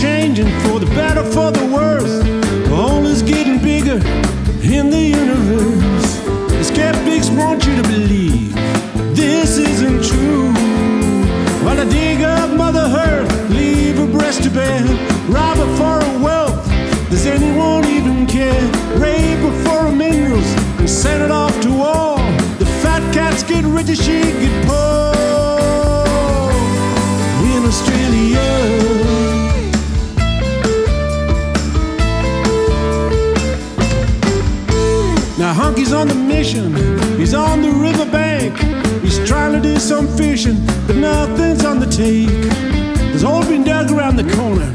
changing for the better, for the worse. The hole is getting bigger in the universe. The skeptics want you to believe this isn't true. While I dig up Mother Earth, leave her breast to bare, rob her for her wealth. Does anyone even care? Rape her for her minerals and send it off to war. The fat cats get rich as she get poor. Hunky's on the mission, he's on the riverbank. He's trying to do some fishing, but nothing's on the take. There's holes been dug around the corner,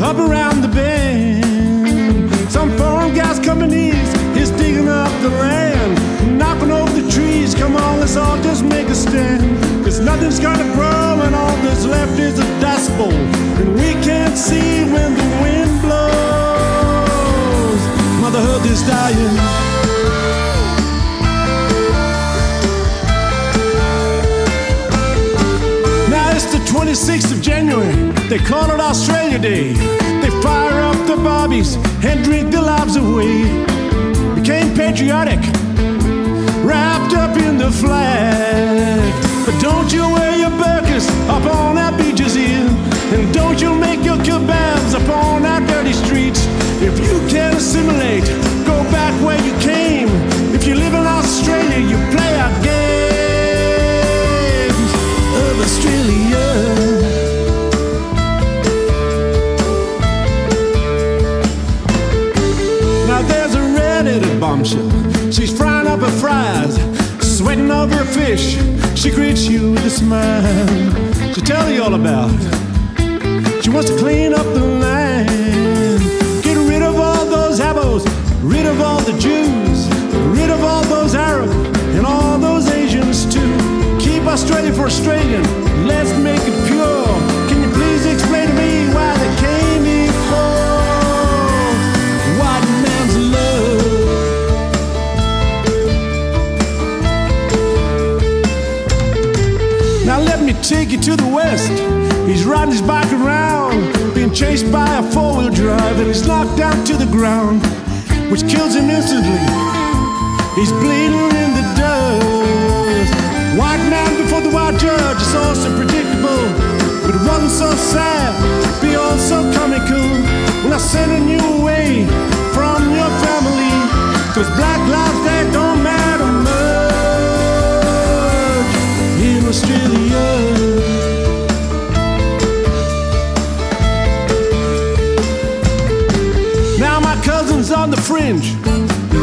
up around the bend. Some foreign guy's coming east, he's digging up the land, knocking over the trees. Come on, let's all just make a stand. Cause nothing's gonna grow, and all that's left is a dust bowl. And we can't see when the wind blows. Mother Earth is dying. 26th of January. They call it Australia Day. They fire up the bobbies and drink their lives away. Became patriotic, wrapped up in the flag. Bombshell. She's frying up her fries, sweating over a fish. She greets you with a smile. She'll tell you all about. She wants to clean up the land, get rid of all those abos, rid of all the Jews, rid of all those Arabs and all those Asians too. Keep Australia for Australian. To the west. He's riding his bike around, being chased by a four-wheel drive, and he's knocked down to the ground, which kills him instantly. He's bleeding in the dust. White man before the white judge, it's all so predictable,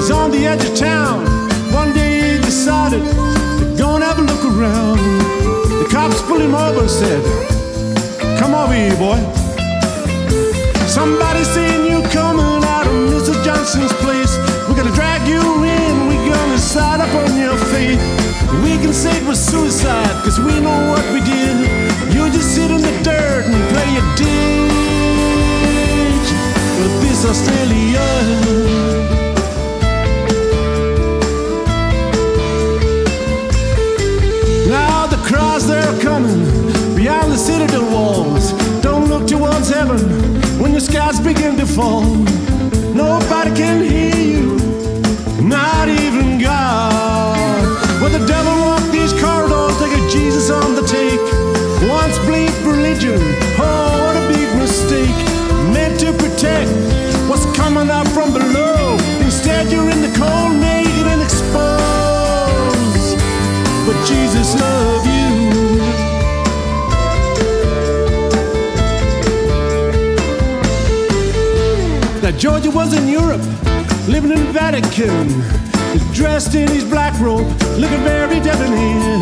He's on the edge of town. One day he decided to go and have a look around. The cops pulled him over and said, Come over here, boy. Somebody seen you coming out of Mrs. Johnson's place. We're gonna drag you in. We're gonna side up on your feet. We can say it was suicide, cause we know what we did. You just sit in the dirt and play your ditch. But this Australia. Crowds they're coming beyond the citadel walls. Don't look towards heaven when the skies begin to fall. Nobody can hear you, not even God. When the devil walked these corridors, they got Jesus on the take. Once believed religion, oh what a big mistake. Meant to protect what's coming up from below. Instead, you're in the cold, naked and exposed but Jesus love Now Georgia was in Europe, living in the Vatican. Dressed in his black robe, looking very debonair.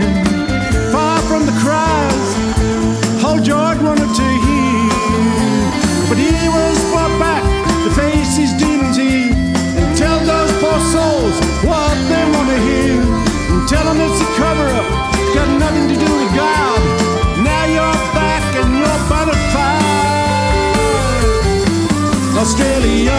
Far from the cries, all George wanted to hear. But he was brought back to face his demons here and tell those poor souls what they want to hear. And tell them it's a cover up, got nothing to do with God. Australia.